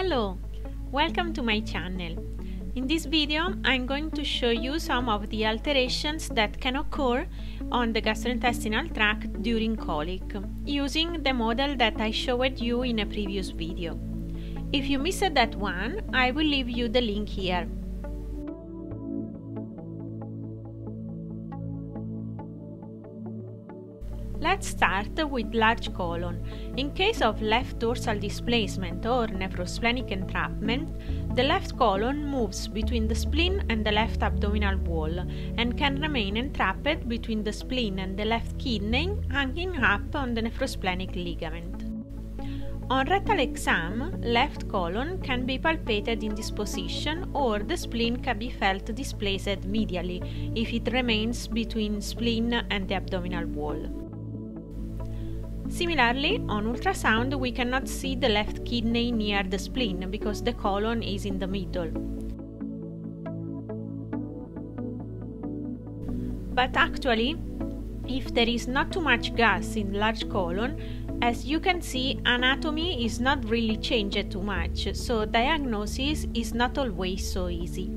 Hello! Welcome to my channel. In this video I'm going to show you some of the alterations that can occur on the gastrointestinal tract during colic, using the model that I showed you in a previous video. If you missed that one, I will leave you the link here. Let's start with large colon. In case of left dorsal displacement or nephrosplenic entrapment, the left colon moves between the spleen and the left abdominal wall and can remain entrapped between the spleen and the left kidney hanging up on the nephrosplenic ligament. On rectal exam, left colon can be palpated in this position or the spleen can be felt displaced medially if it remains between spleen and the abdominal wall. Similarly, on ultrasound we cannot see the left kidney near the spleen because the colon is in the middle. But actually, if there is not too much gas in large colon, as you can see, anatomy is not really changed too much, so diagnosis is not always so easy.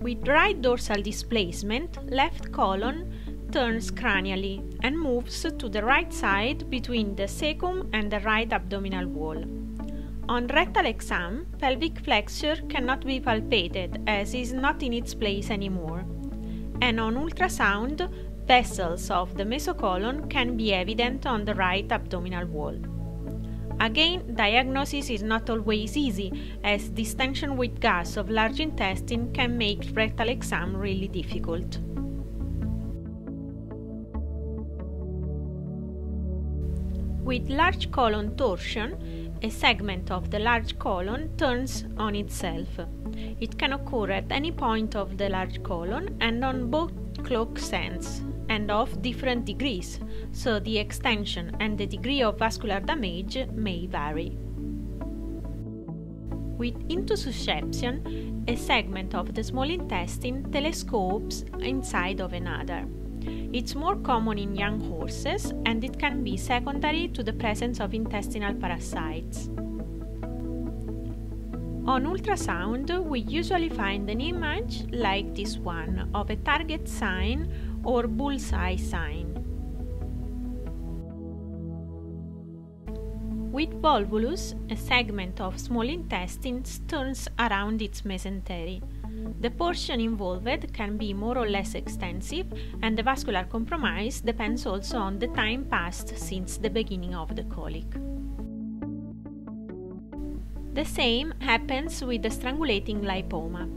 With right dorsal displacement, left colon turns cranially and moves to the right side between the cecum and the right abdominal wall. On rectal exam, pelvic flexure cannot be palpated as is not in its place anymore. And on ultrasound, vessels of the mesocolon can be evident on the right abdominal wall. Again, diagnosis is not always easy, as distension with gas of large intestine can make rectal exam really difficult. With large colon torsion, a segment of the large colon turns on itself. It can occur at any point of the large colon and on both cloak ends, and of different degrees, so the extension and the degree of vascular damage may vary. With intussusception, a segment of the small intestine telescopes inside of another. It's more common in young horses and it can be secondary to the presence of intestinal parasites. On ultrasound, we usually find an image like this one of a target sign or bullseye sign. With volvulus, a segment of small intestine turns around its mesentery. The portion involved can be more or less extensive, and the vascular compromise depends also on the time passed since the beginning of the colic. The same happens with the strangulating lipoma.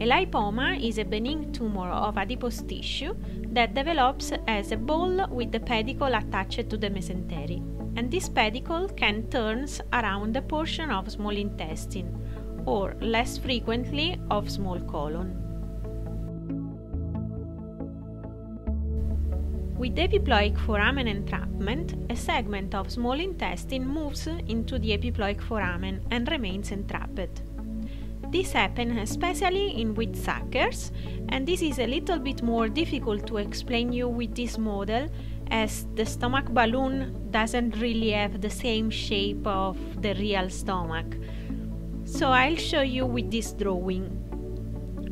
A lipoma is a benign tumor of adipose tissue that develops as a ball with the pedicle attached to the mesentery, and this pedicle can turn around a portion of small intestine, or less frequently of small colon. With epiploic foramen entrapment, a segment of small intestine moves into the epiploic foramen and remains entrapped. This happens especially in windsuckers, and this is a little bit more difficult to explain you with this model as the stomach balloon doesn't really have the same shape of the real stomach. So I'll show you with this drawing.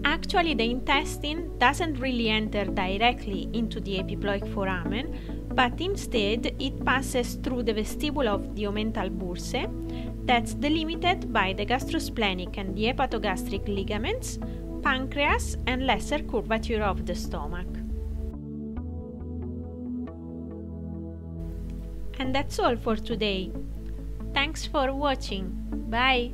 Actually the intestine doesn't really enter directly into the epiploic foramen, but instead it passes through the vestibule of the omental bursae that's delimited by the gastrosplenic and the hepatogastric ligaments, pancreas and lesser curvature of the stomach. And that's all for today. Thanks for watching. Bye!